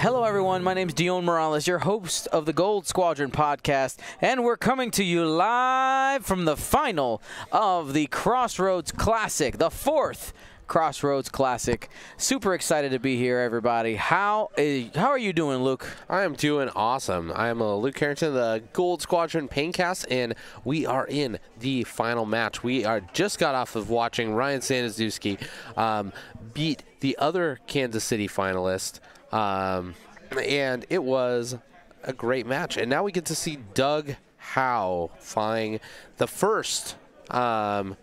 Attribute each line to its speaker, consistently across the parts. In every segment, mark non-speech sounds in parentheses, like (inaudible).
Speaker 1: Hello, everyone. My name is Dion Morales, your host of the Gold Squadron podcast, and we're coming to you live from the final of the Crossroads Classic, the fourth Crossroads Classic. Super excited to be here, everybody. How is how are you doing, Luke?
Speaker 2: I am doing awesome. I am uh, Luke Carrington, the Gold Squadron Paincast, and we are in the final match. We are just got off of watching Ryan Staniszewski um, beat the other Kansas City finalist, um, and it was a great match. And now we get to see Doug Howe flying the first. Um,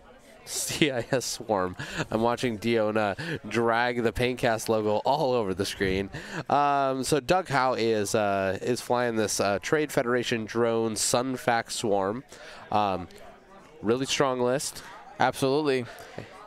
Speaker 2: CIS Swarm. I'm watching Diona drag the Paincast logo all over the screen. Um, so Doug Howe is uh, is flying this uh, Trade Federation drone Sunfax Swarm. Um, really strong list.
Speaker 1: Absolutely.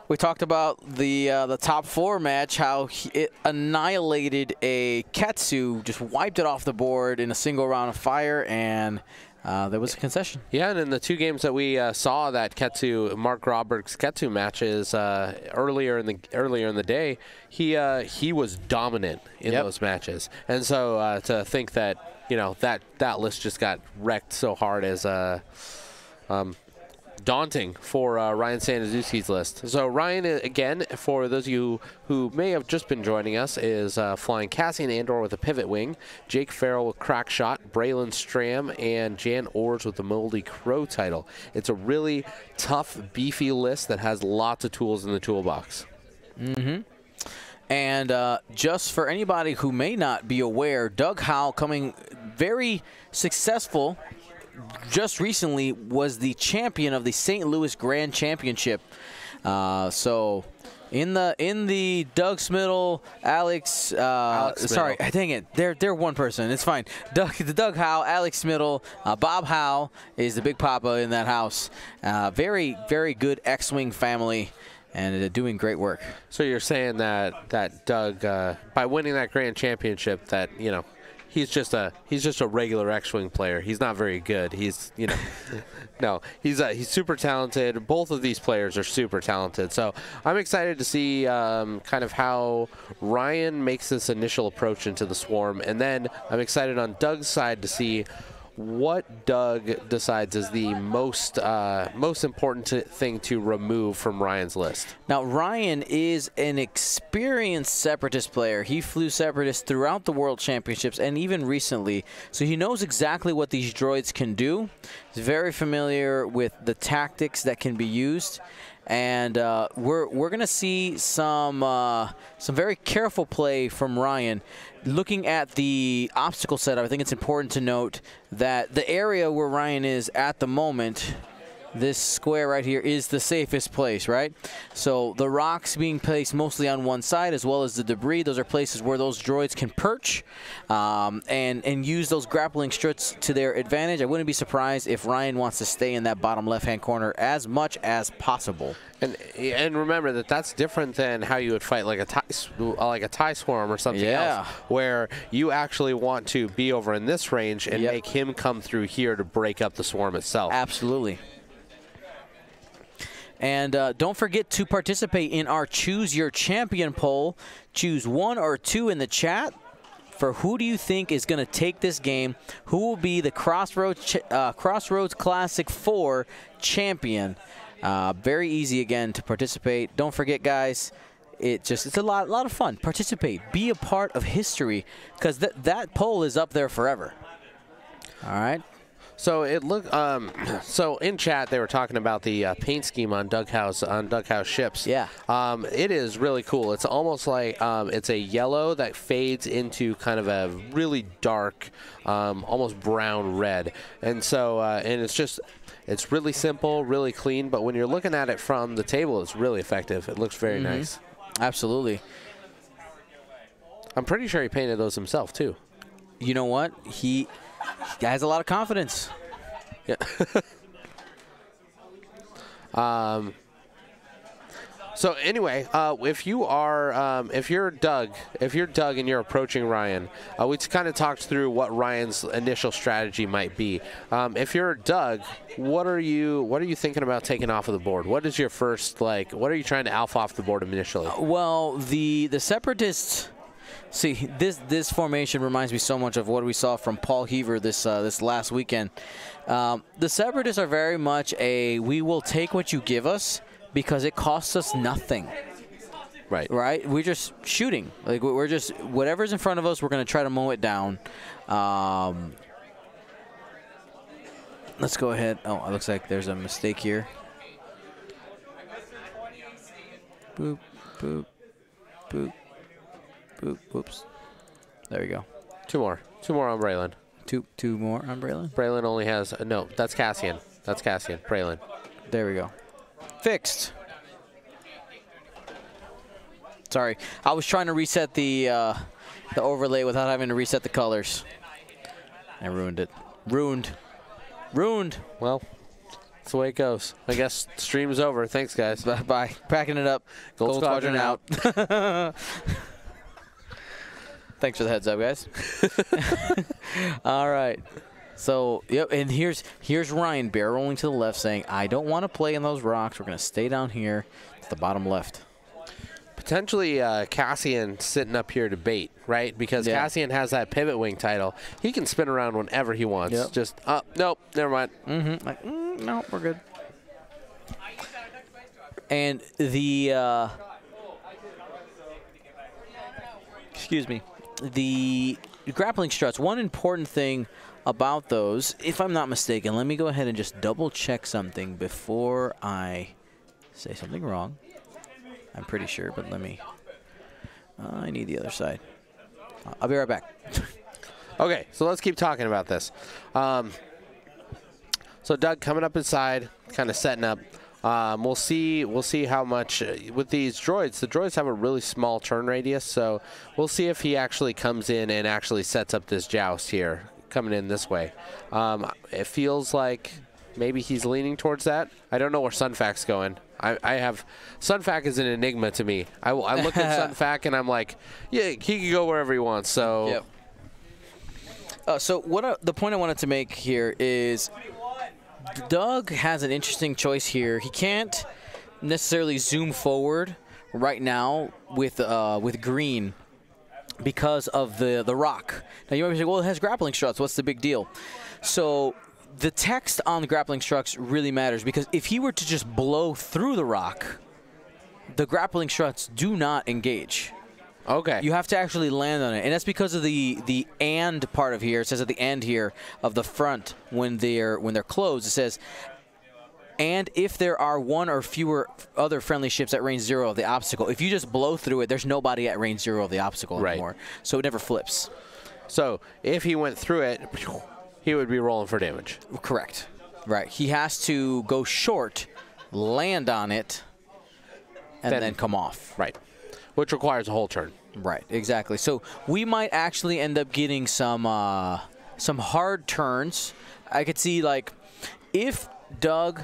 Speaker 1: We talked about the uh, the top four match, how he, it annihilated a Ketsu, just wiped it off the board in a single round of fire, and uh, there was a concession.
Speaker 2: Yeah, and in the two games that we uh, saw that Ketsu, Mark Grauberg's Ketsu matches uh, earlier in the earlier in the day, he uh, he was dominant in
Speaker 1: Yep.
Speaker 2: those matches, and so uh, to think that you know that that list just got wrecked so hard is uh, um, daunting for uh, Ryan Staniszewski's list. So Ryan, uh, again, for those of you who may have just been joining us, is uh, flying Cassian Andor with a pivot wing, Jake Farrell with crack shot, Braylen Stramm, and Jan Ors with the Moldy Crow title. It's a really tough, beefy list that has lots of tools in the toolbox. Mm-hmm.
Speaker 1: And uh, just for anybody who may not be aware, Doug Howe coming very successful just recently was the champion of the St. Louis Grand Championship. Uh, so in the in the Doug Smiddle, Alex, uh,
Speaker 2: Alex
Speaker 1: sorry, (laughs) dang it, they're they're one person. It's fine. Doug, the Doug Howe, Alex Smiddle, uh, Bob Howe is the big papa in that house. Uh, very very good X-wing family, and uh, doing great work.
Speaker 2: So you're saying that that Doug, uh, by winning that grand championship, that you know, he's just a he's just a regular X-wing player. He's not very good. He's you know, (laughs) no, he's uh, he's super talented. Both of these players are super talented. So I'm excited to see um, kind of how Ryan makes this initial approach into the swarm, and then I'm excited on Doug's side to see what Doug decides is the most uh, most important to, thing to remove from Ryan's list.
Speaker 1: Now, Ryan is an experienced Separatist player. He flew Separatist throughout the World Championships and even recently, so he knows exactly what these droids can do. He's very familiar with the tactics that can be used. And uh, we're, we're going to see some uh, some very careful play from Ryan. Looking at the obstacle setup, I think it's important to note that the area where Ryan is at the moment this square right here is the safest place, right? So the rocks being placed mostly on one side as well as the debris, those are places where those droids can perch um, and, and use those grappling struts to their advantage. I wouldn't be surprised if Ryan wants to stay in that bottom left-hand corner as much as possible.
Speaker 2: And and remember that that's different than how you would fight like a tie, like a tie swarm or something
Speaker 1: Yeah.
Speaker 2: else, where you actually want to be over in this range and
Speaker 1: Yep.
Speaker 2: make him come through here to break up the swarm itself.
Speaker 1: Absolutely. And uh, don't forget to participate in our Choose Your Champion poll. Choose one or two in the chat for who do you think is going to take this game? Who will be the Crossroads uh, Crossroads Classic 4 champion? Uh, very easy again to participate. Don't forget, guys. It just it's a lot a lot of fun. Participate. Be a part of history because th- that poll is up there forever. All right.
Speaker 2: So it look um, (clears throat) so in chat they were talking about the uh, paint scheme on Doug House on Doug House ships.
Speaker 1: Yeah.
Speaker 2: Um, it is really cool. It's almost like um, it's a yellow that fades into kind of a really dark, um, almost brown red, and so uh, and it's just. It's really simple, really clean, but when you're looking at it from the table, it's really effective. It looks very nice.
Speaker 1: Absolutely.
Speaker 2: I'm pretty sure he painted those himself too.
Speaker 1: you know what? He, he has a lot of confidence.
Speaker 2: Yeah. (laughs) um, So anyway, uh, if you are, um, if you're Doug, if you're Doug and you're approaching Ryan, uh, we kind of talked through what Ryan's initial strategy might be. Um, if you're Doug, what are you, what are you thinking about taking off of the board? What is your first like? What are you trying to alpha off the board initially?
Speaker 1: Well, the the separatists See, this this formation reminds me so much of what we saw from Paul Heaver this uh, this last weekend. Um, the Separatists are very much a we will take what you give us because it costs us nothing.
Speaker 2: Right.
Speaker 1: Right? We're just shooting. Like we're just whatever's in front of us, we're going to try to mow it down. Um, let's go ahead. Oh, it looks like there's a mistake here. Boop, boop, boop, boop. Whoops. There we go.
Speaker 2: Two more. Two more on Braylen.
Speaker 1: Two, two more on Braylen.
Speaker 2: Braylen only has uh, no. That's Cassian. That's Cassian. Braylen.
Speaker 1: There we go. Fixed. Sorry, I was trying to reset the uh, the overlay without having to reset the colors. I ruined it. Ruined. Ruined.
Speaker 2: Well, that's the way it goes. I guess stream's over. Thanks, guys.
Speaker 1: Bye. Bye. Packing it up.
Speaker 2: Gold Squadron
Speaker 1: out. (laughs) Thanks for the heads up, guys. (laughs) All right. So, yep, and here's here's Ryan barrel rolling to the left saying, I don't want to play in those rocks. We're going to stay down here to the bottom left.
Speaker 2: Potentially uh, Cassian sitting up here to bait, right? Because
Speaker 1: Yeah.
Speaker 2: Cassian has that pivot wing title. He can spin around whenever he wants.
Speaker 1: Yep.
Speaker 2: Just, uh, nope, never mind.
Speaker 1: Mm-hmm. Like, mm, no, we're good. And the uh, excuse me, the grappling struts. One important thing about those, if I'm not mistaken, let me go ahead and just double check something before I say something wrong. I'm pretty sure, but let me. Uh, I need the other side. Uh, I'll be right back. (laughs)
Speaker 2: Okay, so let's keep talking about this. Um, so Doug coming up inside, kind of setting up. Um, we'll see. We'll see how much uh, with these droids. The droids have a really small turn radius, so we'll see if he actually comes in and actually sets up this joust here, coming in this way. Um, it feels like maybe he's leaning towards that. I don't know where Sunfac's going. I, I have Sunfac is an enigma to me. I, I look at (laughs) Sunfac and I'm like, yeah, he can go wherever he wants. So.
Speaker 1: Yep. Uh, so what I, the point I wanted to make here is Doug has an interesting choice here. He can't necessarily zoom forward right now with uh, with green because of the the rock. Now you might be saying, well, it has grappling struts. What's the big deal? So the text on the grappling struts really matters because if he were to just blow through the rock, the grappling struts do not engage.
Speaker 2: Okay.
Speaker 1: You have to actually land on it, and that's because of the the and part of here. It says at the end here of the front when they're when they're closed. It says, and if there are one or fewer other friendly ships at range zero of the obstacle, if you just blow through it, there's nobody at range zero of the obstacle
Speaker 2: Right.
Speaker 1: anymore. So it never flips.
Speaker 2: So if he went through it, he would be rolling for damage.
Speaker 1: Correct. Right. He has to go short, land on it, and
Speaker 2: Then-
Speaker 1: then come off.
Speaker 2: Right. Which requires a whole turn.
Speaker 1: Right, exactly. So we might actually end up getting some uh, some hard turns. I could see like if Doug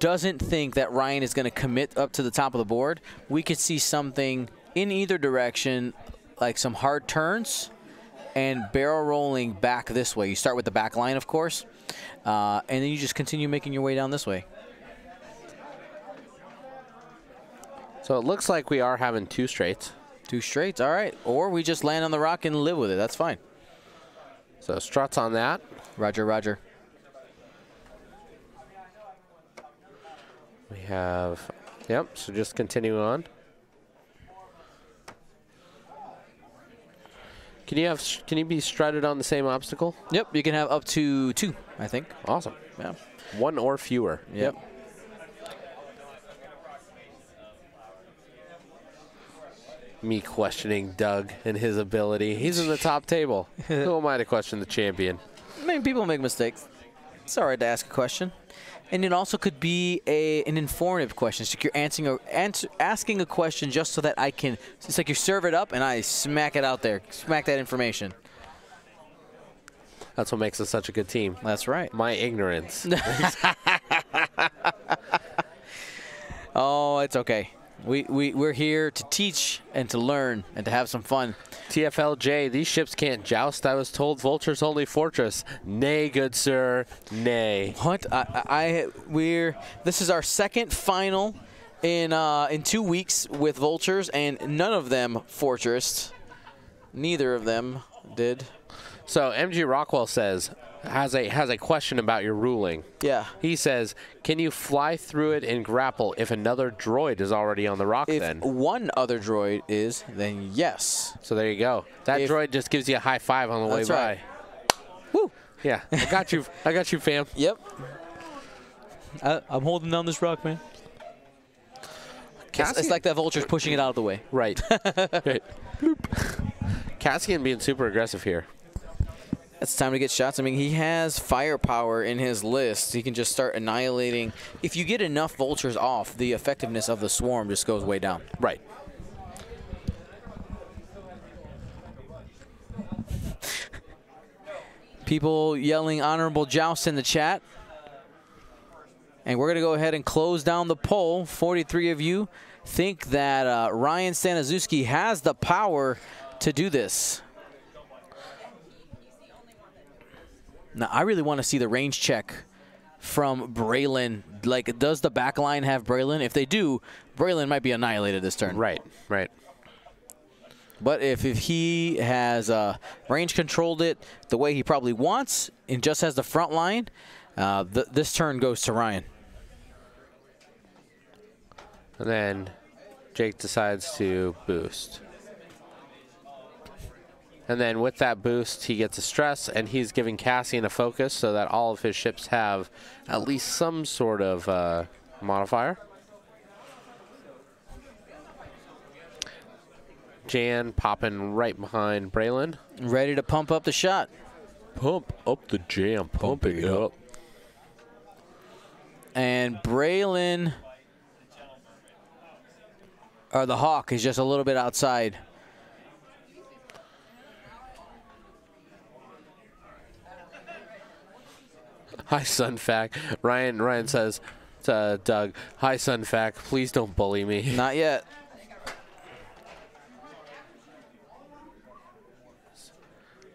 Speaker 1: doesn't think that Ryan is going to commit up to the top of the board, we could see something in either direction, like some hard turns and barrel rolling back this way. You start with the back line, of course, uh, and then you just continue making your way down this way.
Speaker 2: So it looks like we are having two straights.
Speaker 1: Two straights, all right. Or we just land on the rock and live with it. That's fine.
Speaker 2: So struts on that.
Speaker 1: Roger, Roger.
Speaker 2: We have, yep, so just continue on. Can you have, can you be strutted on the same obstacle?
Speaker 1: Yep, you can have up to two, I think.
Speaker 2: Awesome.
Speaker 1: Yeah.
Speaker 2: One or fewer.
Speaker 1: Yep.
Speaker 2: Me questioning Doug and his ability. He's in the top table. (laughs) Who am I to question the champion?
Speaker 1: I mean, people make mistakes. It's all right to ask a question. And it also could be a an informative question. It's like you're answering a, answer, asking a question just so that I can. It's like you serve it up and I smack it out there, smack that information.
Speaker 2: That's what makes us such a good team.
Speaker 1: That's right.
Speaker 2: My ignorance. (laughs) (laughs)
Speaker 1: Oh, it's okay. We, we, we're here to teach and to learn and to have some fun.
Speaker 2: TFLJ, these ships can't joust. I was told Vulture's only fortress. Nay, good sir, nay.
Speaker 1: What? I, I, we're this is our second final in uh, in two weeks with vultures, and none of them fortress. Neither of them did.
Speaker 2: So MG Rockwell says has a has a question about your ruling.
Speaker 1: Yeah.
Speaker 2: He says, "Can you fly through it and grapple if another droid is already on the rock?"
Speaker 1: If
Speaker 2: then,
Speaker 1: one other droid is, then yes.
Speaker 2: so there you go. That
Speaker 1: if-
Speaker 2: droid just gives you a high five on the
Speaker 1: That's
Speaker 2: way
Speaker 1: right.
Speaker 2: by. Woo! Yeah, I got you. I got you, fam. (laughs)
Speaker 1: Yep. I, I'm holding down this rock, man. It's, it's like that vulture's pushing it out of the way.
Speaker 2: Right. (laughs) right. Bloop. Cassian being super aggressive here.
Speaker 1: It's time to get shots. I mean, he has firepower in his list. He can just start annihilating. If you get enough vultures off, the effectiveness of the swarm just goes way down.
Speaker 2: Right.
Speaker 1: People yelling honorable joust in the chat. And we're going to go ahead and close down the poll. 43 of you think that uh, Ryan Staniszewski has the power to do this. Now, I really want to see the range check from Braylen. Like, does the back line have Braylen? If they do, Braylen might be annihilated this turn.
Speaker 2: Right. Right.
Speaker 1: But if, if he has uh, range controlled it the way he probably wants and just has the front line, uh, th this turn goes to Ryan.
Speaker 2: And then Jake decides to boost. And then with that boost, he gets a stress, and he's giving Cassian a focus so that all of his ships have at least some sort of uh, modifier. Jan popping right behind Braylen.
Speaker 1: Ready to pump up the shot.
Speaker 2: Pump up the jam, pumping it up.
Speaker 1: And Braylen, or the Hawk, is just a little bit outside.
Speaker 2: Hi, Sunfac. Ryan Ryan says to Doug, Hi, Sunfac. Please don't bully me.
Speaker 1: Not yet.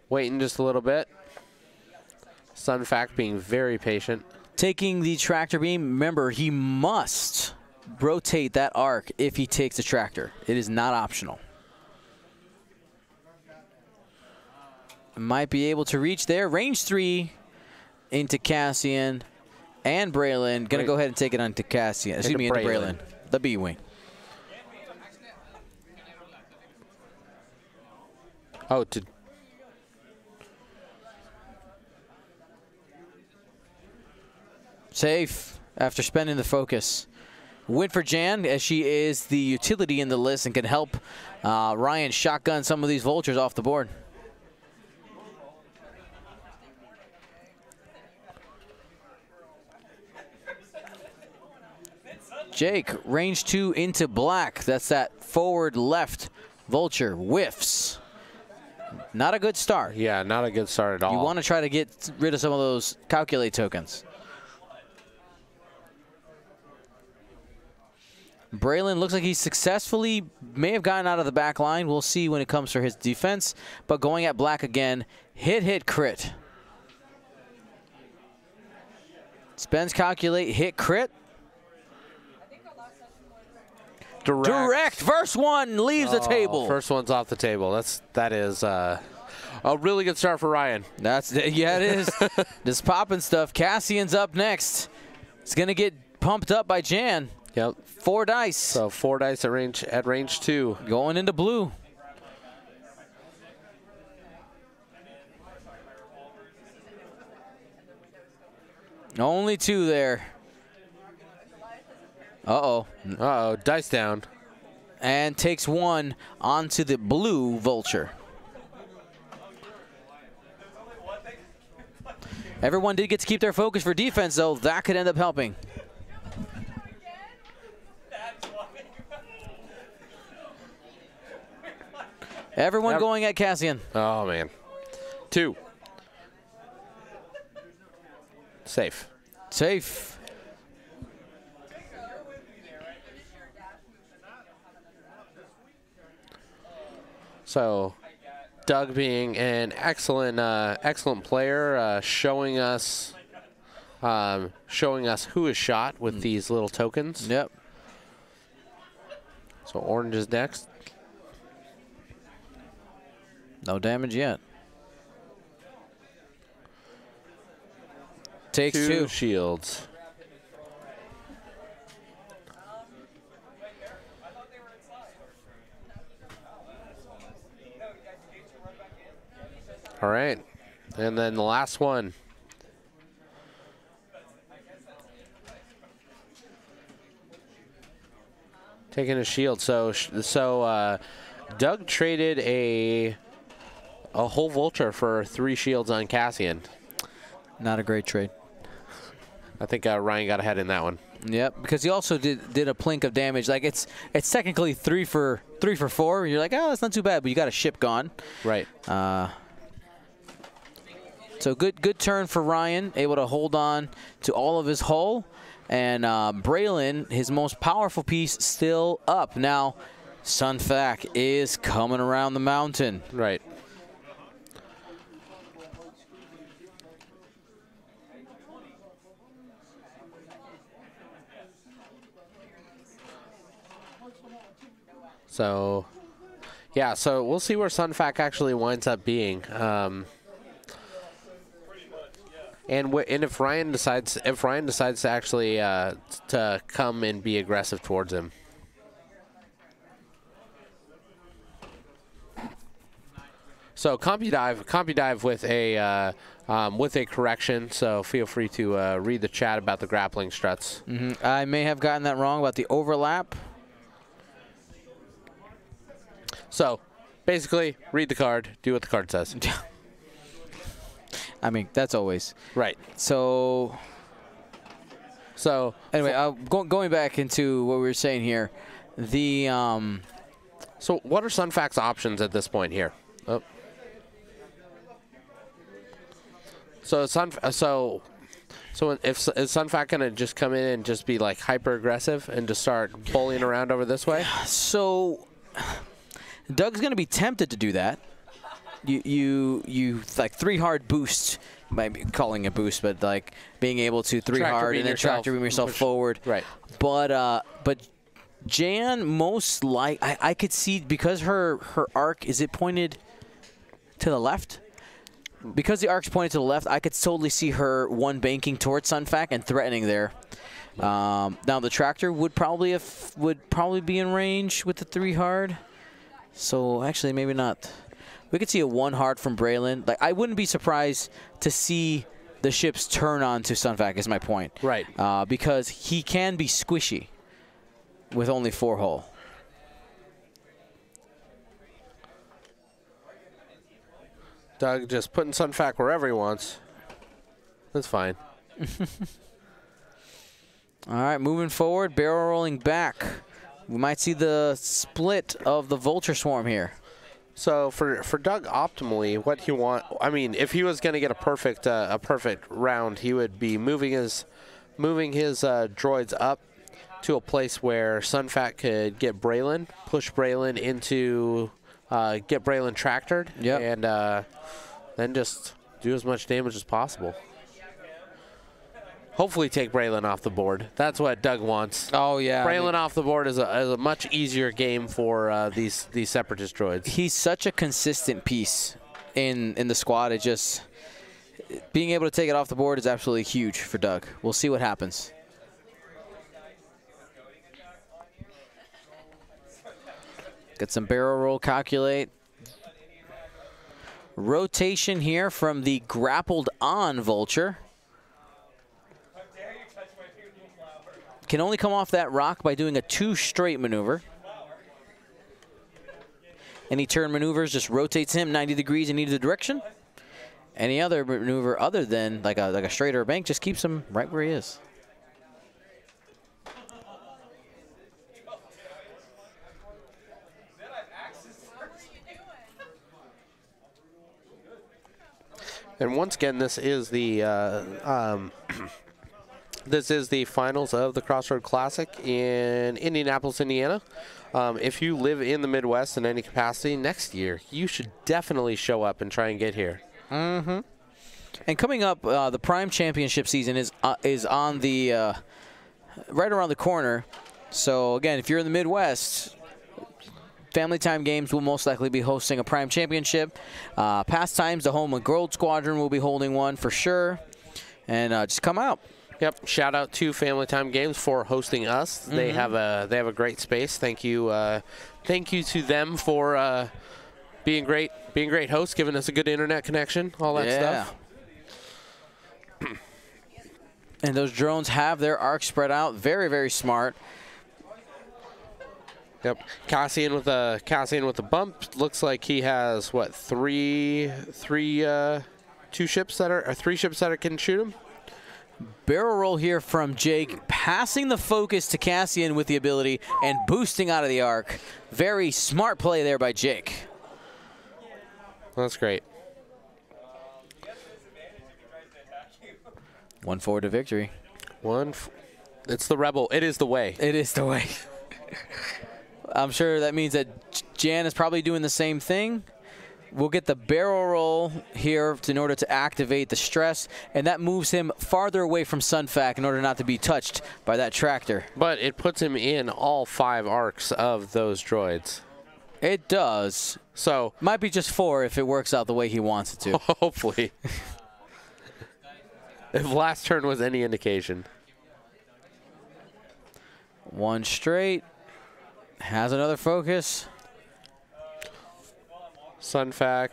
Speaker 2: Waiting just a little bit. Sunfac being very patient.
Speaker 1: Taking the tractor beam, remember, he must rotate that arc if he takes the tractor. It is not optional. Might be able to reach there. Range three into Cassian and Braylen. Gonna
Speaker 2: Wait.
Speaker 1: go ahead and take it onto Cassian. Excuse
Speaker 2: Into
Speaker 1: me, into
Speaker 2: Braylen.
Speaker 1: Braylen. The B wing.
Speaker 2: Oh, to
Speaker 1: Safe after spending the focus. Win for Jan as she is the utility in the list and can help uh, Ryan shotgun some of these vultures off the board. Jake, range two into black. That's that forward left vulture. Whiffs. Not a good start.
Speaker 2: yeah, not a good start at all.
Speaker 1: You want to try to get rid of some of those calculate tokens. Braylen looks like he successfully may have gotten out of the back line. We'll see when it comes for his defense. But going at black again, hit, hit, crit. Spends calculate, hit, crit.
Speaker 2: Direct.
Speaker 1: Direct, first one leaves the
Speaker 2: Oh,
Speaker 1: table.
Speaker 2: First one's off the table. That's that is uh, a really good start for Ryan.
Speaker 1: That's yeah, it is. (laughs) Just popping stuff. Cassian's up next. It's gonna get pumped up by Jan.
Speaker 2: Yep.
Speaker 1: Four dice.
Speaker 2: So four dice at range at range two.
Speaker 1: Going into blue. Only two there. Uh-oh.
Speaker 2: Uh oh, dice down.
Speaker 1: And takes one onto the blue vulture. Everyone did get to keep their focus for defense, though. That could end up helping. Everyone
Speaker 2: Ev-
Speaker 1: going at Cassian.
Speaker 2: Oh man. Two. Safe.
Speaker 1: Safe.
Speaker 2: So, Doug being an excellent, uh, excellent player, uh, showing us, um, showing us who is shot with these little tokens.
Speaker 1: Yep.
Speaker 2: So orange is next.
Speaker 1: No damage yet. Takes
Speaker 2: Two,
Speaker 1: two.
Speaker 2: shields. All right. And then the last one. Taking a shield. So so uh, Doug traded a a whole vulture for three shields on Cassian.
Speaker 1: Not a great trade.
Speaker 2: I think uh, Ryan got ahead in that one.
Speaker 1: Yep, because he also did did a plink of damage. Like it's it's technically three for three for four. You're like, oh, that's not too bad, but you got a ship gone.
Speaker 2: Right.
Speaker 1: Uh, so good good turn for Ryan, able to hold on to all of his hull. And uh, Braylen, his most powerful piece, still up. Now, Sun Fac is coming around the mountain.
Speaker 2: Right. So, yeah, so we'll see where Sun Fac actually winds up being. Um, and and if Ryan decides if Ryan decides to actually uh, to come and be aggressive towards him. So CompuDive, CompuDive with a uh, um, with a correction. So feel free to uh, read the chat about the grappling struts.
Speaker 1: Mm -hmm. I may have gotten that wrong about the overlap.
Speaker 2: So basically, read the card, do what the card says. (laughs)
Speaker 1: I mean, that's always
Speaker 2: right.
Speaker 1: So,
Speaker 2: so
Speaker 1: anyway, uh, go, going back into what we were saying here, the um,
Speaker 2: so what are Sun Fac's options at this point here? Oh. So Sun, so, so if is Sun Fac gonna just come in and just be like hyper aggressive and just start bullying around over this way?
Speaker 1: So, Doug's gonna be tempted to do that you you you like three hard boosts might be calling a boost, but like being able to three
Speaker 2: tractor
Speaker 1: hard and then
Speaker 2: yourself,
Speaker 1: tractor beam yourself forward.
Speaker 2: Right.
Speaker 1: But uh, but Jan most like I, I could see because her her arc is it pointed to the left. Because the arc's pointed to the left, I could totally see her one banking towards Sun Fac and threatening there. Um, now the tractor would probably have, would probably be in range with the three hard. So actually, maybe not we could see a one hard from Braylen. Like I wouldn't be surprised to see the ships turn on to Sun Fac. Is my point.
Speaker 2: Right.
Speaker 1: Uh, because he can be squishy with only four hull.
Speaker 2: Doug just putting Sun Fac wherever he wants. That's fine. (laughs) (laughs)
Speaker 1: All right, moving forward, barrel rolling back. We might see the split of the Vulture Swarm here.
Speaker 2: So for for Doug optimally, what he want, I mean, if he was going to get a perfect uh, a perfect round, he would be moving his moving his uh, droids up to a place where Sunfac could get Braylen, push Braylen into uh, get Braylen tractored,
Speaker 1: yep.
Speaker 2: and uh, then just do as much damage as possible hopefully take Braylen off the board. That's what Doug wants.
Speaker 1: Oh yeah,
Speaker 2: Braylen I mean, off the board is a, is a, much easier game for uh, these these separatist droids.
Speaker 1: He's such a consistent piece in in the squad. It just being able to take it off the board is absolutely huge for Doug. We'll see what happens. Get some barrel roll calculate. Rotation here from the grappled on Vulture. Can only come off that rock by doing a two straight maneuver. Any turn maneuvers just rotates him 90 degrees in either direction. Any other maneuver other than like a, like a straight or a bank just keeps him right where he is.
Speaker 2: And once again, this is the uh, um, (clears throat) This is the finals of the Crossroad Classic in Indianapolis, Indiana. Um, if you live in the Midwest in any capacity next year, you should definitely show up and try and get here.
Speaker 1: Mm-hmm. And coming up, uh, the Prime Championship season is uh, is on the uh, right around the corner. So again, if you're in the Midwest, Family Time Games will most likely be hosting a Prime Championship. Uh, Pastimes, the home of Gold Squadron, will be holding one for sure. And uh, just come out.
Speaker 2: Yep. Shout out to Family Time Games for hosting us. Mm -hmm. They have a they have a great space. Thank you, uh, thank you to them for uh, being great, being great hosts, giving us a good internet connection, all that yeah. stuff. (clears throat)
Speaker 1: and those drones have their arc spread out. Very, very smart.
Speaker 2: Yep, Cassian with a Cassian with a bump. Looks like he has what three, three, uh, two ships that are, or three ships that are, can shoot him.
Speaker 1: Barrel roll here from Jake, passing the focus to Cassian with the ability and boosting out of the arc. Very smart play there by Jake.
Speaker 2: That's great.
Speaker 1: One forward to victory.
Speaker 2: One. it's the rebel. It is the way.
Speaker 1: It is the way. (laughs) I'm sure that means that Jan is probably doing the same thing. We'll get the barrel roll here in order to activate the stress, and that moves him farther away from Sunfac in order not to be touched by that tractor.
Speaker 2: But it puts him in all five arcs of those droids.
Speaker 1: It does.
Speaker 2: So
Speaker 1: might be just four if it works out the way he wants it to. (laughs)
Speaker 2: Hopefully. (laughs) if last turn was any indication.
Speaker 1: One straight. Has another focus.
Speaker 2: Sunfac.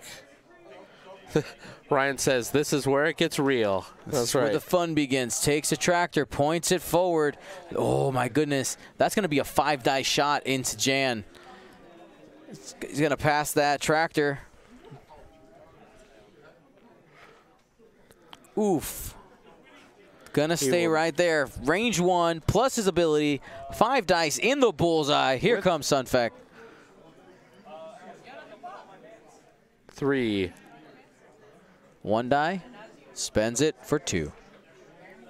Speaker 2: (laughs) Ryan says, this is where it gets real.
Speaker 1: This That's right. where the fun begins. Takes a tractor, points it forward. Oh, my goodness. That's going to be a five-die shot into Jan. He's going to pass that tractor. Oof. Gonna stay right there. Range one, plus his ability. Five dice in the bullseye. Here With comes Sunfac.
Speaker 2: Three.
Speaker 1: One die. Spends it for two.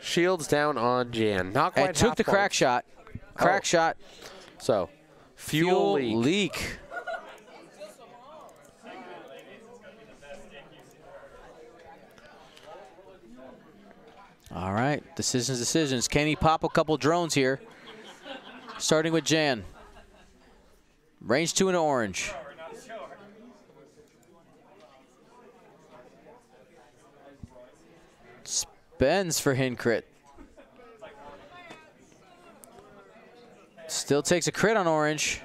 Speaker 2: Shields down on Jan. Not quite.
Speaker 1: And took the crack shot. Crack oh. shot.
Speaker 2: So, fuel, fuel leak.
Speaker 1: leak. All right, decisions, decisions. Can he pop a couple drones here? Starting with Jan. Range two in orange. Spends for Hincrit. Still takes a crit on orange.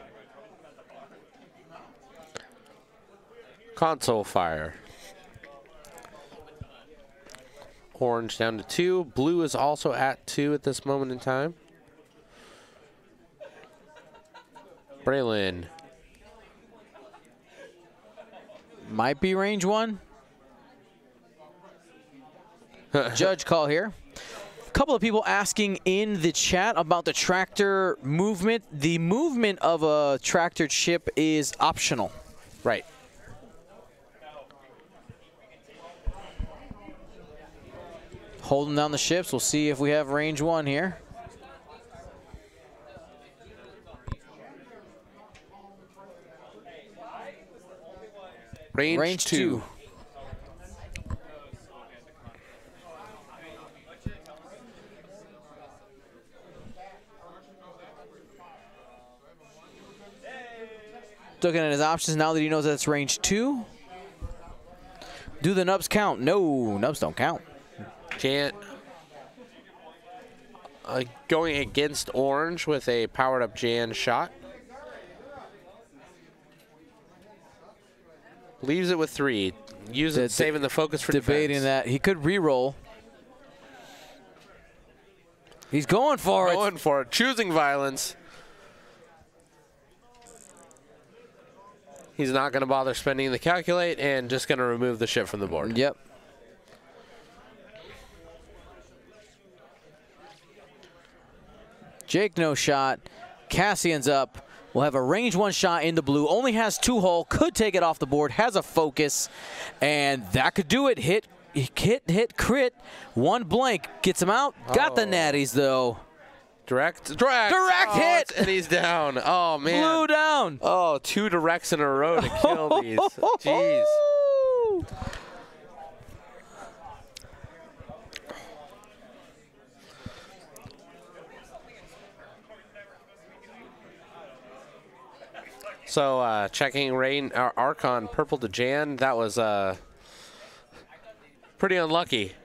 Speaker 2: Console fire. Orange down to two. Blue is also at two at this moment in time. Braylen.
Speaker 1: Might be range one. (laughs) Judge call here. A couple of people asking in the chat about the tractor movement. The movement of a tractor chip is optional.
Speaker 2: Right.
Speaker 1: holding down the ships. We'll see if we have range one here.
Speaker 2: Range, range two. two.
Speaker 1: Looking at his options now that he knows that it's range two. Do the nubs count? No, nubs don't count.
Speaker 2: Can't. Uh, going against orange with a powered up Jan shot. Leaves it with three. Use it, saving the focus for
Speaker 1: debating
Speaker 2: defense.
Speaker 1: that. He could re-roll. He's going for
Speaker 2: going
Speaker 1: it.
Speaker 2: Going for it. Choosing violence. He's not going to bother spending the calculate and just going to remove the ship from the board.
Speaker 1: Yep. Jake no shot. Cassian's up. Will have a range one shot in the blue. Only has two hull. Could take it off the board. Has a focus. And that could do it. Hit, hit, hit, crit. One blank. Gets him out. Got the oh. natties, though.
Speaker 2: Direct, direct,
Speaker 1: direct oh, hit,
Speaker 2: and he's down. Oh man,
Speaker 1: blue down.
Speaker 2: Oh, two directs in a row to kill (laughs) these. Jeez. So uh, checking rain uh, Archon purple to Jan. That was uh, pretty unlucky.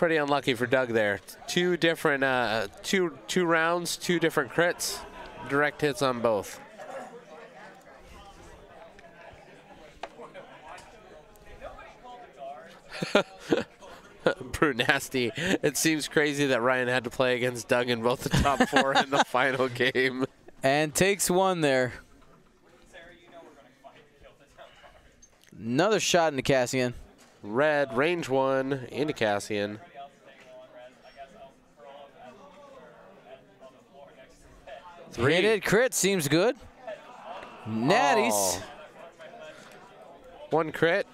Speaker 2: Pretty unlucky for Doug there. Two different uh, two two rounds, two different crits, direct hits on both. (laughs) Brute Nasty. It seems crazy that Ryan had to play against Doug in both the top four in the (laughs) final game.
Speaker 1: And takes one there. Another shot into Cassian.
Speaker 2: Red, range one, into Cassian. Three.
Speaker 1: Hit it, crit, seems good. Natties.
Speaker 2: Oh. One crit,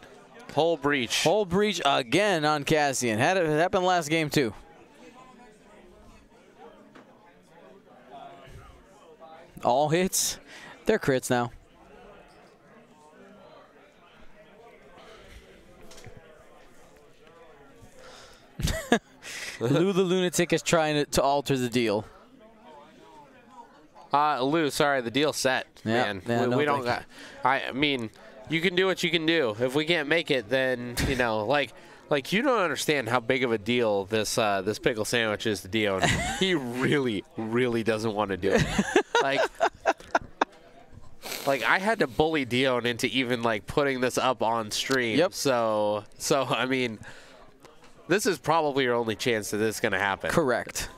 Speaker 2: hull breach.
Speaker 1: Whole breach again on Cassian. Had it happened last game too. All hits. They're crits now. (laughs) Lou the Lunatic is trying to, to alter the deal.
Speaker 2: Uh, Lou, sorry, the deal's set,
Speaker 1: Yeah,
Speaker 2: man.
Speaker 1: yeah,
Speaker 2: we,
Speaker 1: no
Speaker 2: we don't got. I mean, you can do what you can do. If we can't make it, then you know, (laughs) like, like you don't understand how big of a deal this uh, this pickle sandwich is to Dion. (laughs) he really, really doesn't want to do it. like, like I had to bully Dion into even like putting this up on stream.
Speaker 1: Yep.
Speaker 2: So, so I mean, this is probably your only chance that this is gonna happen.
Speaker 1: Correct.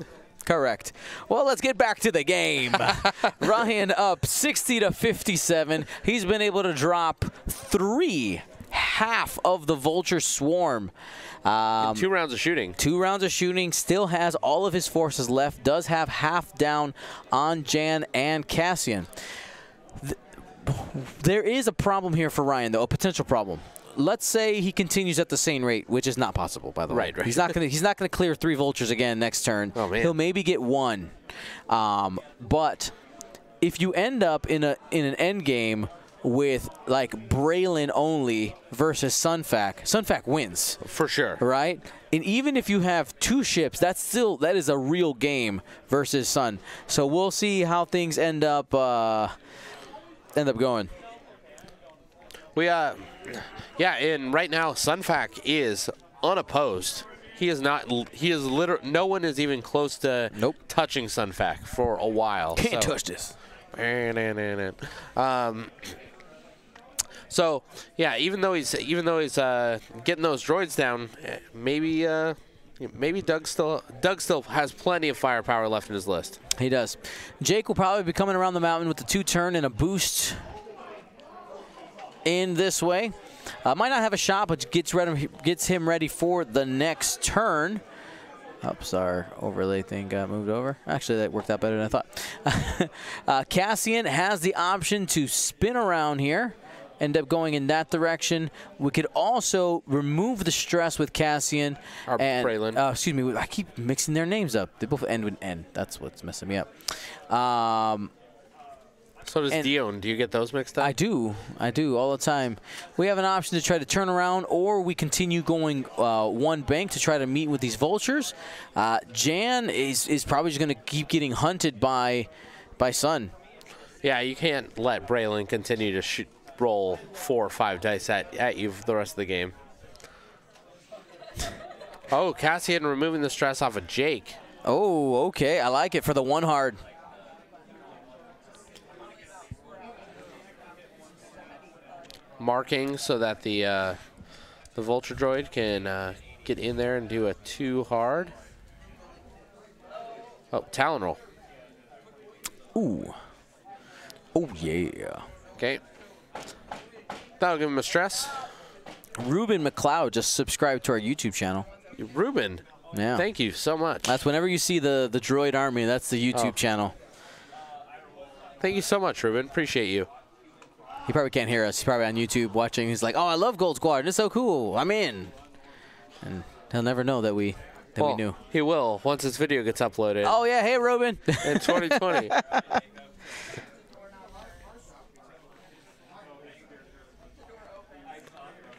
Speaker 1: Correct. Well, let's get back to the game. (laughs) Ryan up 60 to 57. He's been able to drop three half of the vulture swarm. Um,
Speaker 2: Two rounds of shooting.
Speaker 1: two rounds of shooting, still has all of his forces left, does have half down on Jan and Cassian. Th- There is a problem here for Ryan, though, a potential problem. Let's say he continues at the same rate, which is not possible, by the way.
Speaker 2: Right, right.
Speaker 1: He's not gonna he's not gonna clear three vultures again next turn.
Speaker 2: Oh, man.
Speaker 1: He'll maybe get one, um, but if you end up in a in an end game with like Braylen only versus Sunfac, Sunfac wins
Speaker 2: For sure.
Speaker 1: right? And even if you have two ships, that's still that is a real game versus Sun. So we'll see how things end up uh, end up going.
Speaker 2: We uh, yeah, and right now Sunfac is unopposed. He is not. He is literally. No one is even close to
Speaker 1: Nope.
Speaker 2: touching Sunfac for a while.
Speaker 1: Can't
Speaker 2: so.
Speaker 1: touch this.
Speaker 2: Um, so yeah, even though he's even though he's uh, getting those droids down, maybe uh, maybe Doug still Doug still has plenty of firepower left in his list.
Speaker 1: He does. Jake will probably be coming around the mountain with the two turn and a boost in this way. Uh, might not have a shot, but gets ready, gets him ready for the next turn. Oops, our overlay thing got moved over. Actually, that worked out better than I thought. (laughs) uh, Cassian has the option to spin around here, end up going in that direction. We could also remove the stress with Cassian.
Speaker 2: Or
Speaker 1: and,
Speaker 2: Braylen.
Speaker 1: Uh, excuse me, I keep mixing their names up. They both end with N. That's what's messing me up. Um,
Speaker 2: So does
Speaker 1: And-
Speaker 2: Dion. Do you get those mixed up?
Speaker 1: I do. I do all the time. We have an option to try to turn around, or we continue going uh, one bank to try to meet with these vultures. Uh, Jan is, is probably just going to keep getting hunted by by Sun.
Speaker 2: Yeah, you can't let Braylen continue to shoot, roll four or five dice at, at you for the rest of the game. (laughs) Oh, Cassian removing the stress off of Jake.
Speaker 1: Oh, okay. I like it for the one hard.
Speaker 2: Marking so that the uh, the Vulture droid can uh, get in there and do a two hard. Oh, Talon roll.
Speaker 1: Ooh. Oh, yeah.
Speaker 2: Okay. That'll give him a stress.
Speaker 1: Ruben McLeod just subscribed to our YouTube channel.
Speaker 2: Ruben,
Speaker 1: Yeah.
Speaker 2: thank you so much.
Speaker 1: That's whenever you see the, the droid army, that's the YouTube
Speaker 2: Oh.
Speaker 1: channel.
Speaker 2: Thank you so much, Ruben. Appreciate you.
Speaker 1: He probably can't hear us. He's probably on YouTube watching. He's like, "Oh, I love Gold Squad. It's so cool. I'm in." And he'll never know that we that
Speaker 2: well,
Speaker 1: we knew.
Speaker 2: He will once this video gets uploaded
Speaker 1: Oh yeah, hey Ruben.
Speaker 2: in (laughs) 2020.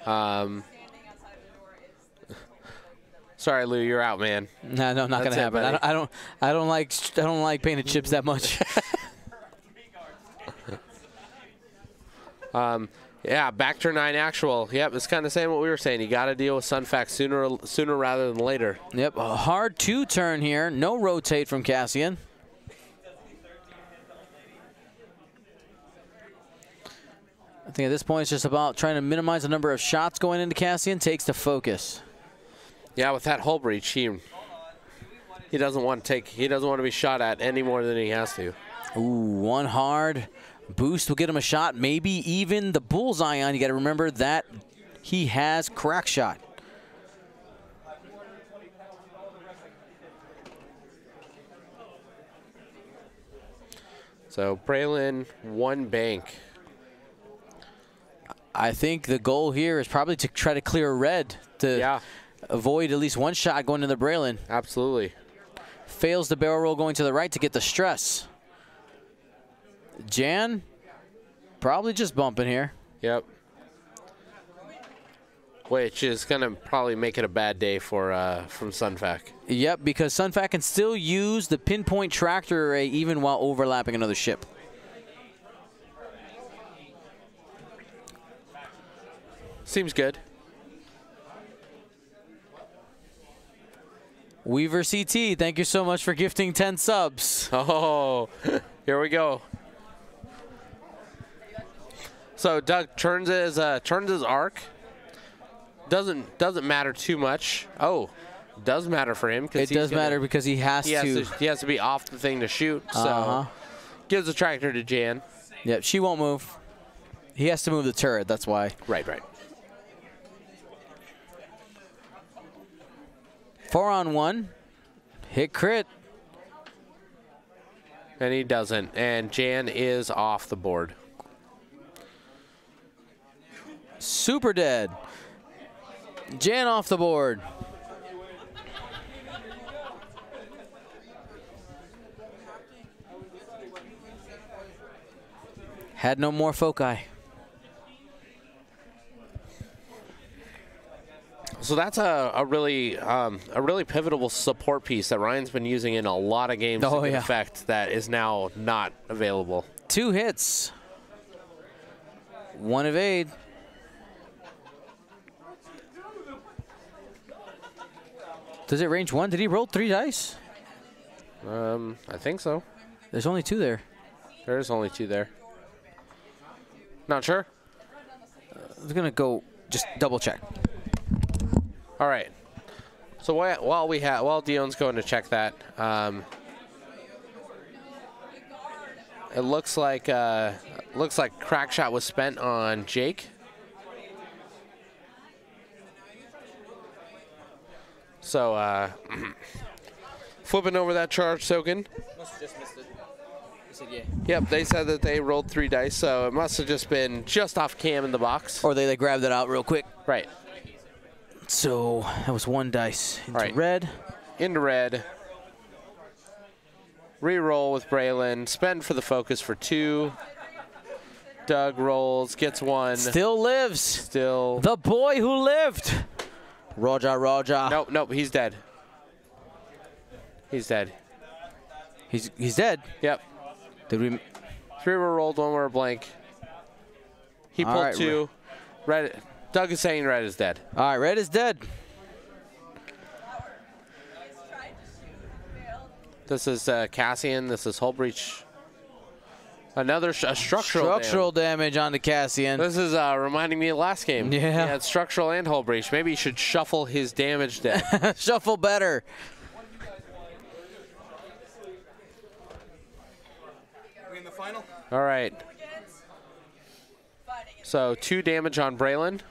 Speaker 2: um, sorry, Lou, you're out, man.
Speaker 1: no, no, not
Speaker 2: That's
Speaker 1: gonna happen. I don't, I don't, I don't like, I don't like painted chips that much. (laughs)
Speaker 2: Um, yeah, back to nine actual. Yep, it's kind of saying what we were saying. You got to deal with Sunfac sooner sooner rather than later.
Speaker 1: Yep, a hard two turn here. No rotate from Cassian. I think at this point it's just about trying to minimize the number of shots going into Cassian. Takes the focus.
Speaker 2: Yeah, with that hull breach, he he doesn't want to take. He doesn't want to be shot at any more than he has to.
Speaker 1: Ooh, one hard boost will get him a shot. Maybe even the bullseye on. You got to remember that he has crack shot.
Speaker 2: So Braylen, one bank.
Speaker 1: I think the goal here is probably to try to clear red to
Speaker 2: Yeah,
Speaker 1: avoid at least one shot going to the Braylen.
Speaker 2: absolutely.
Speaker 1: Fails the barrel roll going to the right to get the stress. Jan, probably just bumping here.
Speaker 2: Yep. Which is gonna probably make it a bad day for uh, from Sunfac.
Speaker 1: Yep, because Sunfac can still use the pinpoint tractor array even while overlapping another ship.
Speaker 2: Seems good.
Speaker 1: Weaver CT, thank you so much for gifting 10 subs. (laughs)
Speaker 2: Oh, here we go. So Doug turns his uh, turns his arc. Doesn't doesn't matter too much. Oh, does matter for him because
Speaker 1: It does matter because he has
Speaker 2: He has,
Speaker 1: to.
Speaker 2: to, he has to be off the thing to shoot. So
Speaker 1: Uh-huh.
Speaker 2: gives the tractor to Jan.
Speaker 1: Yep, she won't move. He has to move the turret, that's why.
Speaker 2: Right, right.
Speaker 1: Four on one. Hit crit.
Speaker 2: And he doesn't. And Jan is off the board.
Speaker 1: Super dead. Jan off the board. Had no more foci.
Speaker 2: So that's a, a really um, a really pivotal support piece that Ryan's been using in a lot of games
Speaker 1: Oh,
Speaker 2: to
Speaker 1: yeah.
Speaker 2: effect that is now not available.
Speaker 1: Two hits. One evade. Does it range one? Did he roll three dice?
Speaker 2: Um, I think so.
Speaker 1: There's only two there.
Speaker 2: There's only two there. Not sure.
Speaker 1: I'm gonna go just double check.
Speaker 2: All right. So whi- while we have while Dion's going to check that, um, it looks like uh, looks like crack shot was spent on Jake. So uh, (clears throat) flipping over that charge token.
Speaker 1: Must have just missed it. Yeah.
Speaker 2: Yep, they said that they rolled three dice, so it must have just been just off cam in the box.
Speaker 1: Or they, they grabbed it out real quick.
Speaker 2: Right.
Speaker 1: So that was one dice into
Speaker 2: Right.
Speaker 1: red.
Speaker 2: into red. Reroll with Braylen. Spend for the focus for two. Doug rolls, gets one.
Speaker 1: Still lives.
Speaker 2: Still.
Speaker 1: The boy who lived. Roger, Roger.
Speaker 2: Nope, nope, he's dead. He's dead.
Speaker 1: He's he's dead.
Speaker 2: Yep.
Speaker 1: Did we?
Speaker 2: Three were rolled, one were blank. He
Speaker 1: All
Speaker 2: pulled
Speaker 1: right,
Speaker 2: two. Red. Doug is saying red is dead.
Speaker 1: All right, red is dead.
Speaker 2: This is uh, Cassian. This is Hull Breach. Another sh- a structural.
Speaker 1: Structural damage on the Cassian.
Speaker 2: This is uh, reminding me of last game.
Speaker 1: Yeah.
Speaker 2: He had structural and hull breach. Maybe he should shuffle his damage deck. (laughs)
Speaker 1: Shuffle better.
Speaker 3: We in the final?
Speaker 2: All right. So two damage on Braylen.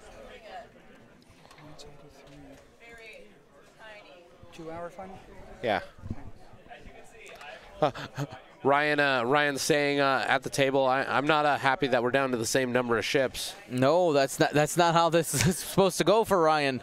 Speaker 3: Two hour final?
Speaker 2: Yeah. Ryan, uh, Ryan's saying uh, at the table, I, I'm not uh, happy that we're down to the same number of ships.
Speaker 1: No, that's not that's not how this (laughs) is supposed to go for Ryan.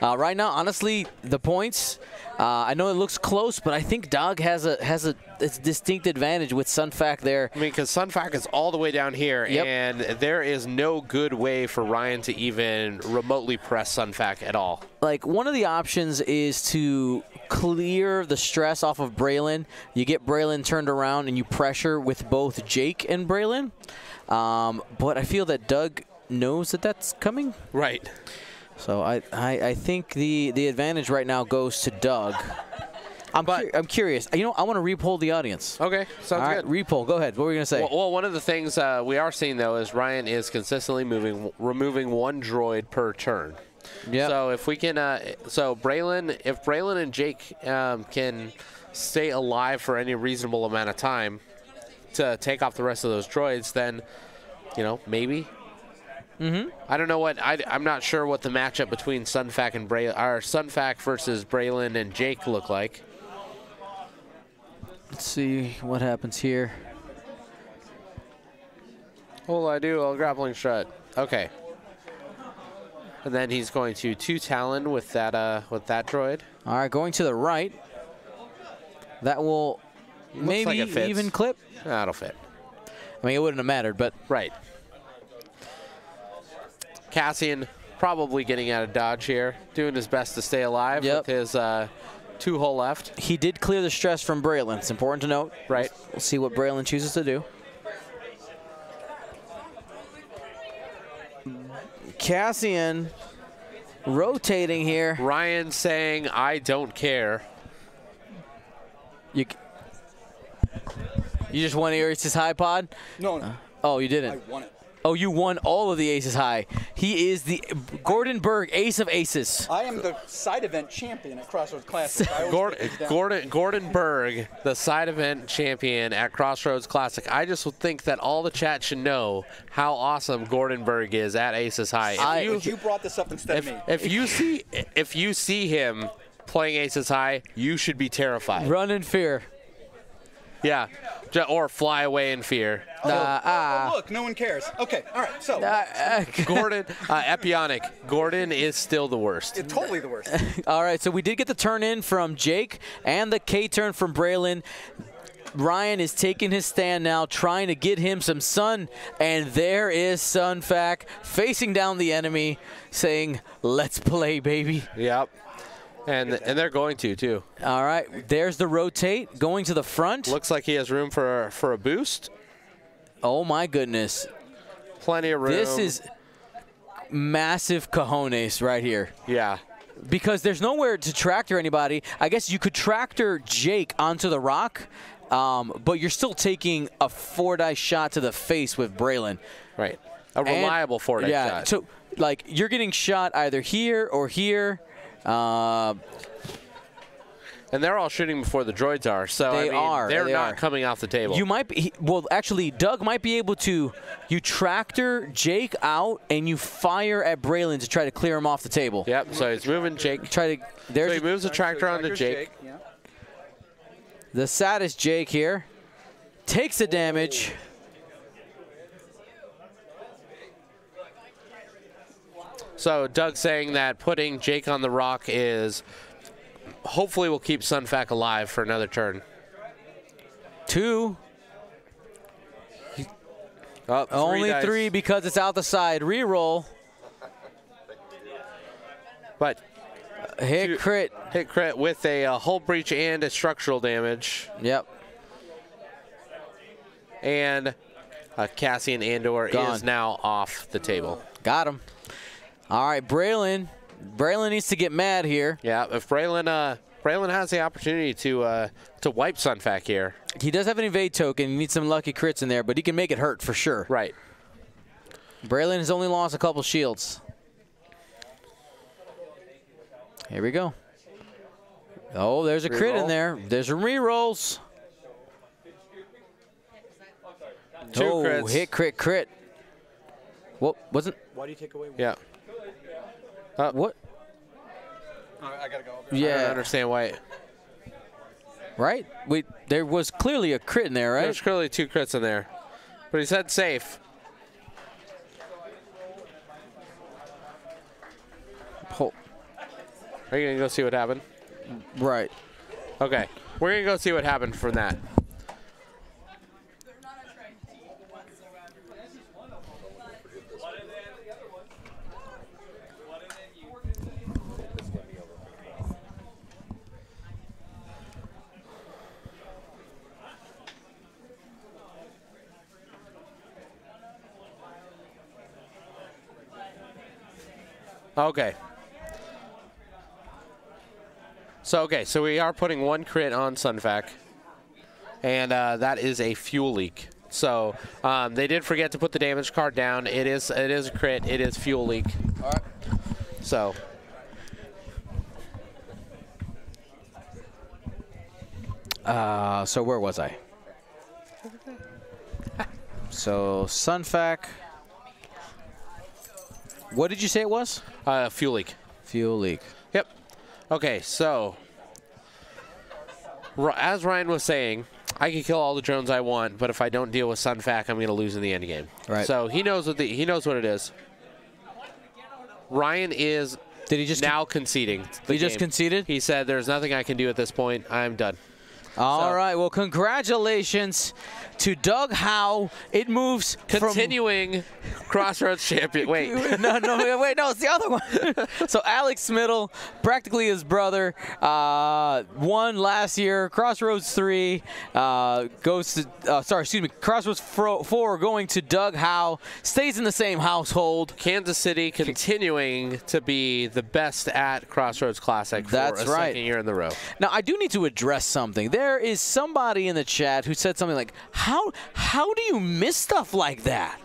Speaker 1: Uh, right now, honestly, the points. Uh, I know it looks close, but I think Doug has a has a, a distinct advantage with Sunfac there.
Speaker 2: I mean, because Sunfac is all the way down here,
Speaker 1: Yep.
Speaker 2: and there is no good way for Ryan to even remotely press Sunfac at all.
Speaker 1: Like one of the options is to clear the stress off of Braylen. You get Braylen turned around and you pressure with both Jake and Braylen. Um, but I feel that Doug knows that that's coming.
Speaker 2: Right.
Speaker 1: So I, I, I think the, the advantage right now goes to Doug. I'm,
Speaker 2: But-
Speaker 1: cur- I'm curious. You know, I want to repoll the audience.
Speaker 2: Okay. Sounds
Speaker 1: All right,
Speaker 2: good.
Speaker 1: repoll. Go ahead. What were you going to say?
Speaker 2: Well, well, one of the things uh, we are seeing though is Ryan is consistently moving, removing one droid per turn.
Speaker 1: Yep.
Speaker 2: So if we can, uh, so Braylen, if Braylen and Jake um, can stay alive for any reasonable amount of time to take off the rest of those droids, then you know maybe. Mm-hmm. I don't know what I, I'm not sure what the matchup between Sunfac and Bray, or Sunfac versus Braylen and Jake look like.
Speaker 1: Let's see what happens here.
Speaker 2: Will I do? A grappling shut. Okay. And then he's going to two Talon with that uh with that droid.
Speaker 1: All right, going to the right. That will maybe
Speaker 2: like
Speaker 1: even clip.
Speaker 2: That'll fit.
Speaker 1: I mean, it wouldn't have mattered, but
Speaker 2: Right. Cassian probably getting out of dodge here, doing his best to stay alive
Speaker 1: Yep.
Speaker 2: with his uh, two hull left.
Speaker 1: he did clear the stress from Braylen. It's important to note.
Speaker 2: Right.
Speaker 1: We'll see what Braylen chooses to do. Cassian rotating here.
Speaker 2: Ryan saying, "I don't care."
Speaker 1: You, c- you just won Aces High Pod?
Speaker 3: No, no.
Speaker 1: Oh, you didn't.
Speaker 3: won it.
Speaker 1: Oh, you won all of the Aces High. He is the Gordon Berg Ace of Aces.
Speaker 3: I am the side event champion at Crossroads Classic.
Speaker 2: Gordon,
Speaker 3: get these down.
Speaker 2: Gordon, Gordon Berg, the side event champion at Crossroads Classic. I just think that all the chat should know how awesome Gordon Berg is at Aces High. If
Speaker 1: I-
Speaker 2: you,
Speaker 3: But you brought this up instead
Speaker 2: if,
Speaker 3: of me.
Speaker 2: if you see if you see him playing Aces High, you should be terrified.
Speaker 1: Run in fear.
Speaker 2: Yeah, Ju- or fly away in fear.
Speaker 1: Uh,
Speaker 3: oh, look, no one cares. Okay, all right. So
Speaker 1: Uh, uh, (laughs)
Speaker 2: Gordon, uh, Epionic, Gordon is still the worst.
Speaker 3: it's totally the worst. (laughs)
Speaker 1: All right, so we did get the turn in from Jake and the K turn from Braylen. Ryan is taking his stand now, trying to get him some sun, and there is Sunfac facing down the enemy, saying, "Let's play, baby."
Speaker 2: Yep. And and they're going to too.
Speaker 1: All right, there's the rotate going to the front.
Speaker 2: Looks like he has room for for a boost.
Speaker 1: Oh my goodness,
Speaker 2: Plenty of room.
Speaker 1: this is massive cojones right here.
Speaker 2: yeah.
Speaker 1: because there's nowhere to tractor anybody. I guess you could tractor Jake onto the rock, um, but you're still taking a four dice shot to the face with Braylen.
Speaker 2: Right. A
Speaker 1: And-
Speaker 2: reliable four day
Speaker 1: yeah,
Speaker 2: shot.
Speaker 1: so like you're getting shot either here or here. Uh,
Speaker 2: and they're all shooting before the droids are. So I
Speaker 1: They
Speaker 2: mean,
Speaker 1: are,
Speaker 2: They're
Speaker 1: they
Speaker 2: not
Speaker 1: are.
Speaker 2: coming off the table.
Speaker 1: you might be well. Actually, Doug might be able to. You tractor Jake out and you fire at Braylen to try to clear him off the table.
Speaker 2: Yep. So he's moving Jake.
Speaker 1: Try to.
Speaker 2: So
Speaker 1: There's
Speaker 2: he moves the tractor onto
Speaker 3: Tractor's
Speaker 2: Jake.
Speaker 3: Yeah.
Speaker 1: the saddest Jake here. Takes the damage.
Speaker 2: So Doug saying that putting Jake on the rock is hopefully will keep Sunfac alive for another turn.
Speaker 1: Two.
Speaker 2: Oh,
Speaker 1: Only
Speaker 2: dice.
Speaker 1: three because it's out the side. Reroll.
Speaker 2: But
Speaker 1: Hit
Speaker 2: Two-
Speaker 1: crit.
Speaker 2: hit crit with a uh, hull breach and a structural damage.
Speaker 1: Yep.
Speaker 2: And uh, Cassian Andor
Speaker 1: Gone.
Speaker 2: is now off the table.
Speaker 1: Got him. All right, Braylen. Braylen needs to get mad here.
Speaker 2: Yeah, if Braylen, uh, Braylen has the opportunity to uh, to wipe Sunfac here.
Speaker 1: He does have an evade token. He needs some lucky crits in there, but he can make it hurt for sure.
Speaker 2: Right.
Speaker 1: Braylen has only lost a couple shields. Here we go. Oh, there's a crit in there. There's some rerolls.
Speaker 2: Two
Speaker 1: oh,
Speaker 2: crits.
Speaker 1: hit crit crit. What wasn't
Speaker 3: Why do you take away one?
Speaker 2: Yeah.
Speaker 1: Uh, what?
Speaker 3: All right, I gotta go.
Speaker 2: I don't understand why.
Speaker 1: right. Wait, there was clearly a crit in there, right?
Speaker 2: There's clearly two crits in there, but he said safe.
Speaker 1: Ho-
Speaker 2: Are you gonna go see what happened?
Speaker 1: Right.
Speaker 2: Okay, we're gonna go see what happened from that. Okay. So okay, so we are putting one crit on Sunfac, and uh, that is a fuel leak. So um, they did forget to put the damage card down. It is it is a crit. It is fuel leak.
Speaker 1: All right.
Speaker 2: So
Speaker 1: Uh, so where was I? so Sunfac. What did you say it was?
Speaker 2: uh, fuel leak.
Speaker 1: Fuel leak.
Speaker 2: Yep. Okay, so as Ryan was saying, I can kill all the drones I want, but if I don't deal with Sunfac, I'm going to lose in the end game.
Speaker 1: Right.
Speaker 2: So he knows what the he knows what it is. Ryan is
Speaker 1: Did he just
Speaker 2: now conceding. the
Speaker 1: He just conceded?
Speaker 2: He said, "There's nothing I can do at this point. I'm done."
Speaker 1: All
Speaker 2: So-
Speaker 1: right. Well, congratulations to Doug Howe. It moves
Speaker 2: Continuing Crossroads champion. (laughs) Wait,
Speaker 1: no, no, wait, no, it's the other one. (laughs) so Alex Smittle, practically his brother, uh, won last year. Crossroads three uh, goes to, uh, sorry, excuse me, Crossroads four going to Doug Howe. Stays in the same household.
Speaker 2: Kansas City continuing to be the best at Crossroads Classic for
Speaker 1: That's
Speaker 2: a
Speaker 1: right.
Speaker 2: second year in the row.
Speaker 1: Now I do need to address something. There is somebody in the chat who said something like, "How how do you miss stuff like that?"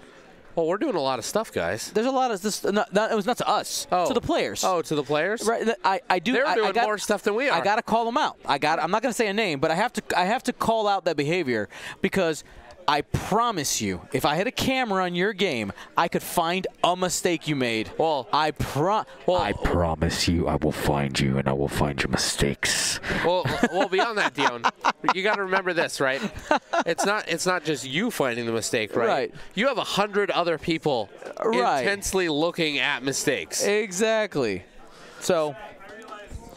Speaker 2: Well, we're doing a lot of stuff, guys.
Speaker 1: There's a lot of this. Not, not, it was not to us.
Speaker 2: Oh.
Speaker 1: To the players.
Speaker 2: Oh, to the players.
Speaker 1: Right. I, I do.
Speaker 2: They're
Speaker 1: I, I
Speaker 2: doing
Speaker 1: got-
Speaker 2: more stuff than we are.
Speaker 1: I got to call them out. I got. I'm not going to say a name, but I have to. I have to call out that behavior because I promise you, if I had a camera on your game, I could find a mistake you made.
Speaker 2: Well-
Speaker 1: I pro.
Speaker 2: Well,
Speaker 4: I promise you, I will find you and I will find your mistakes.
Speaker 2: well, well, beyond that, Dion, you got to remember this, right? It's not it's not just you finding the mistake, right?
Speaker 1: Right.
Speaker 2: You have a hundred other people
Speaker 1: Right.
Speaker 2: intensely looking at mistakes.
Speaker 1: exactly. So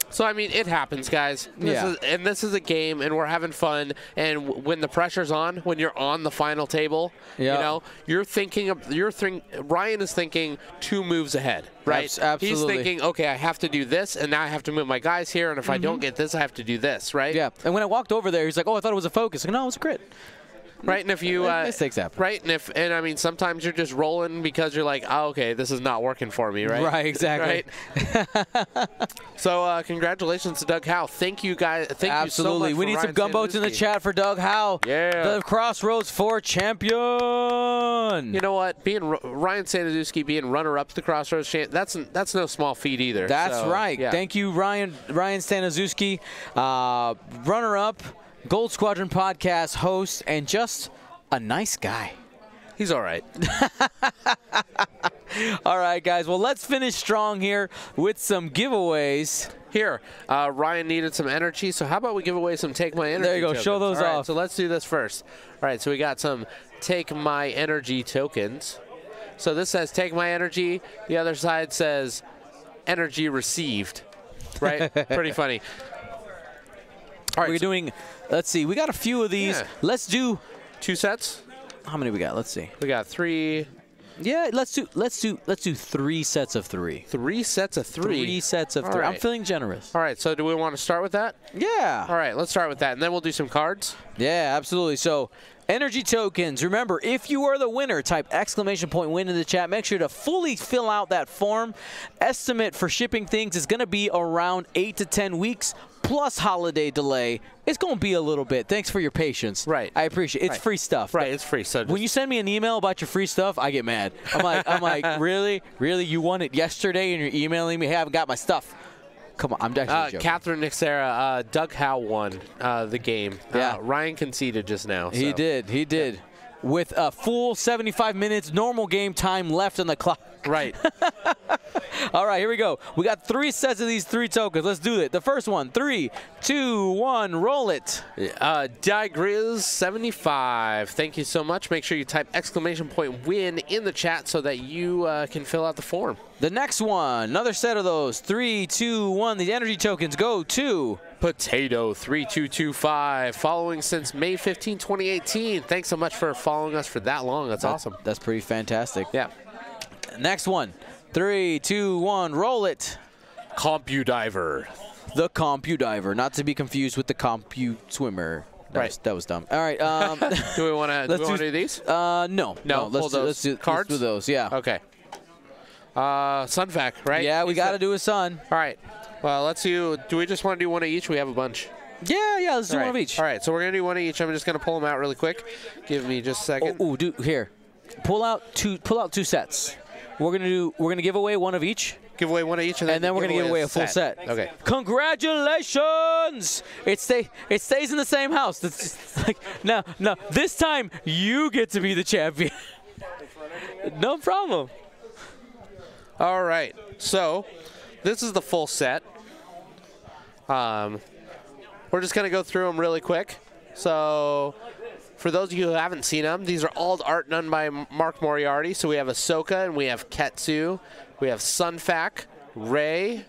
Speaker 2: So I mean, it happens, guys. This
Speaker 1: Yeah.
Speaker 2: is, and this is a game, and we're having fun. And w- when the pressure's on, when you're on the final table,
Speaker 1: Yeah.
Speaker 2: you know, you're thinking of you're think Ryan is thinking two moves ahead, right?
Speaker 1: Abs- absolutely.
Speaker 2: He's thinking, okay, I have to do this, and now I have to move my guys here, and if I
Speaker 1: Mm-hmm.
Speaker 2: don't get this, I have to do this, right?
Speaker 1: yeah. And when I walked over there, he's like, "Oh, I thought it was a focus." Like, no, it was a crit.
Speaker 2: Right, and if you uh,
Speaker 1: Mistakes happen.
Speaker 2: right, and if and I mean sometimes you're just rolling because you're like, oh, okay, this is not working for me, right?
Speaker 1: Right, exactly.
Speaker 2: Right. (laughs) so uh, congratulations to Doug Howe. Thank you guys. Thank
Speaker 1: Absolutely.
Speaker 2: you so
Speaker 1: we need some
Speaker 2: Ryan
Speaker 1: gumboats in the chat for Doug Howe.
Speaker 2: Yeah.
Speaker 1: The Crossroads 4 champion.
Speaker 2: You know what? Being R- Ryan Staniszewski being runner-up to the Crossroads champ, that's that's no small feat either.
Speaker 1: That's
Speaker 2: So,
Speaker 1: right.
Speaker 2: yeah.
Speaker 1: Thank you, Ryan Ryan Staniszewski, uh, runner-up, Gold Squadron podcast host, and just a nice guy.
Speaker 2: He's all right. (laughs)
Speaker 1: All right, guys. Well, let's finish strong here with some giveaways.
Speaker 2: Here, uh, Ryan needed some energy, so how about we give away some Take My Energy
Speaker 1: There you go.
Speaker 2: tokens?
Speaker 1: Show those
Speaker 2: All right,
Speaker 1: off.
Speaker 2: So let's do this first. All right, so we got some Take My Energy tokens. So this says Take My Energy. The other side says Energy Received. Right? (laughs) Pretty funny. All right,
Speaker 1: We're
Speaker 2: so
Speaker 1: doing. Let's see. We got a few of these.
Speaker 2: Yeah.
Speaker 1: Let's do.
Speaker 2: two sets.
Speaker 1: How many we got? Let's see.
Speaker 2: We got three,
Speaker 1: Yeah, let's do. Let's do. Let's do three sets of three.
Speaker 2: three sets of three.
Speaker 1: Three sets of
Speaker 2: All
Speaker 1: three. I'm feeling generous.
Speaker 2: All right, so do we want to start with that?
Speaker 1: Yeah.
Speaker 2: All right, let's start with that, and then we'll do some cards.
Speaker 1: Yeah, absolutely. So, energy tokens. Remember, if you are the winner, type exclamation point win in the chat. Make sure to fully fill out that form. Estimate for shipping things is going to be around 8 to 10 weeks plus holiday delay. It's going to be a little bit. Thanks for your patience.
Speaker 2: Right.
Speaker 1: I appreciate it. It's
Speaker 2: Right.
Speaker 1: free stuff.
Speaker 2: Right, it's free. So
Speaker 1: When you send me an email about your free stuff, I get mad. I'm like, I'm like, (laughs) really, really, you won it yesterday, and you're emailing me, hey, I haven't got my stuff. Come on, I'm actually
Speaker 2: Uh,
Speaker 1: joking.
Speaker 2: Catherine Nixera, uh, Doug Howe won uh, the game.
Speaker 1: Yeah.
Speaker 2: Uh, Ryan conceded just now.
Speaker 1: He did. He did. With a full 75 minutes normal game time left on the clock.
Speaker 2: Right. (laughs)
Speaker 1: All right, here we go. We got three sets of these three tokens. Let's do it. The first one, three, two, one, roll it.
Speaker 2: uh, Digriz75. Thank you so much. Make sure you type exclamation point win in the chat so that you uh, can fill out the form.
Speaker 1: The next one, another set of those. Three, two, one. The energy tokens go to.
Speaker 2: Potato 3225, following since May 15, 2018. Thanks so much for following us for that long. That's awesome.
Speaker 1: That's pretty fantastic.
Speaker 2: Yeah.
Speaker 1: Next one, three, two, one, roll it.
Speaker 2: CompuDiver.
Speaker 1: The CompuDiver, not to be confused with the Compu Swimmer. That
Speaker 2: Right.
Speaker 1: Was, that was dumb. All right. Um, (laughs)
Speaker 2: Do we want to do,
Speaker 1: do-
Speaker 2: do these?
Speaker 1: uh, no.
Speaker 2: No,
Speaker 1: let's do,
Speaker 2: those
Speaker 1: let's do,
Speaker 2: cards?
Speaker 1: Let's do those. Yeah.
Speaker 2: Okay. Uh, Sunfac, right?
Speaker 1: Yeah, we got to do a sun.
Speaker 2: All right. Well, let's do. Do we just want to do one of each? We have a bunch.
Speaker 1: Yeah, yeah, let's do
Speaker 2: All
Speaker 1: one of each.
Speaker 2: All right, so we're gonna do one of each. I'm just gonna pull them out really quick. Give me just a second.
Speaker 1: Oh, ooh, do here. Pull out two. Pull out two sets. We're gonna do. We're gonna give away one of each,
Speaker 2: Give away one of each, and then,
Speaker 1: and then we're gonna give away a full set.
Speaker 2: Okay.
Speaker 1: Congratulations! It stay. It stays in the same house. It's like no, no. This time you get to be the champion. (laughs) no problem.
Speaker 2: All right. So, this is the full set. Um, we're just gonna go through them really quick. So, for those of you who haven't seen them, these are all art done by Mark Moriarty. So we have Ahsoka and we have Ketsu, we have Sunfac, Rey,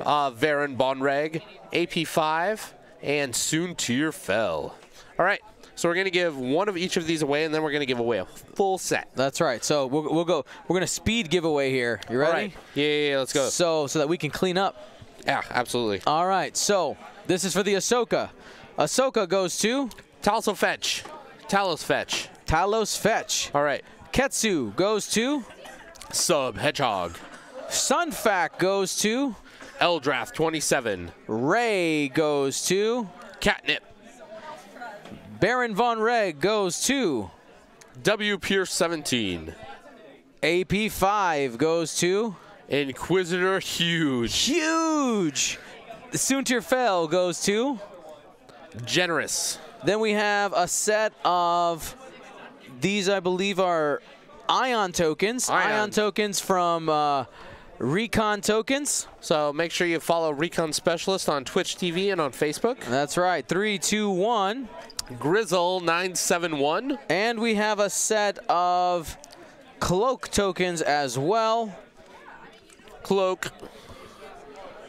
Speaker 2: uh, Varen Bonreg, AP5, and Soontir Fel. All right. So we're gonna give one of each of these away, and then we're gonna give away a full set.
Speaker 1: That's right. So we'll, we'll go. We're gonna speed giveaway here. You ready?
Speaker 2: Right. Yeah, yeah, yeah, let's go.
Speaker 1: So so that we can clean up.
Speaker 2: Yeah, absolutely.
Speaker 1: All right. So this is for the Ahsoka. Ahsoka goes to
Speaker 2: Talos fetch. Talos fetch.
Speaker 1: Talos Fetch.
Speaker 2: All right.
Speaker 1: Ketsu goes to
Speaker 2: Sub Hedgehog.
Speaker 1: Sunfac goes to
Speaker 2: Eldrath 27.
Speaker 1: Rey goes to
Speaker 2: Catnip.
Speaker 1: Baron Von Reg goes to
Speaker 2: W Pierce 17.
Speaker 1: AP5 goes to
Speaker 2: Inquisitor Huge.
Speaker 1: Huge. Soontir Fel goes to.
Speaker 2: Generous.
Speaker 1: Then we have a set of these, I believe, are Ion tokens.
Speaker 2: Ion.
Speaker 1: tokens from uh, Recon Tokens.
Speaker 2: So make sure you follow Recon Specialist on Twitch TV and on Facebook.
Speaker 1: That's right. Three, two, one.
Speaker 2: Grizzle 971.
Speaker 1: And we have a set of cloak tokens as well.
Speaker 2: Cloak.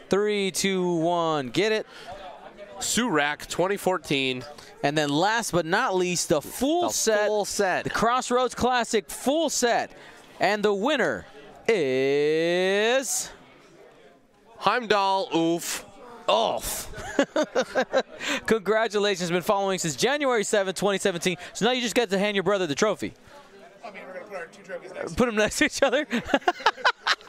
Speaker 1: Three, two, one. Get it.
Speaker 2: Surak 2014.
Speaker 1: And then last but not least, the full
Speaker 2: The
Speaker 1: set.
Speaker 2: full set.
Speaker 1: The Crossroads Classic full set. And the winner is
Speaker 2: Heimdall Oof.
Speaker 1: off. (laughs) Congratulations, been following since January 7, 2017. So now you just get to hand your brother the trophy.
Speaker 3: I mean, we're gonna put our two trophies next.
Speaker 1: Put them next to each other. (laughs)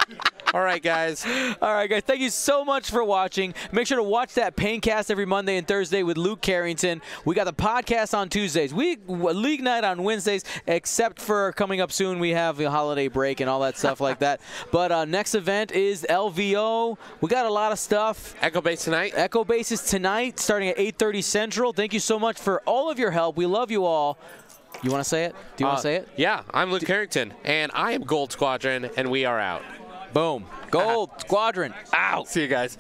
Speaker 2: All right, guys.
Speaker 1: All right, guys. Thank you so much for watching. Make sure to watch that Paincast every Monday and Thursday with Luke Carrington. We got the podcast on Tuesdays. We league night on Wednesdays, except for coming up soon. We have a holiday break and all that stuff like that. But uh, next event is LVO. We got a lot of stuff.
Speaker 2: Echo Base tonight.
Speaker 1: Echo Bases tonight, starting at 8:30 Central. Thank you so much for all of your help. We love you all. You want to say it? Do you want
Speaker 2: Uh,
Speaker 1: to say it?
Speaker 2: Yeah, I'm Luke Carrington, and I am Gold Squadron, and we are out.
Speaker 1: Boom. Gold Squadron out.
Speaker 2: See you guys.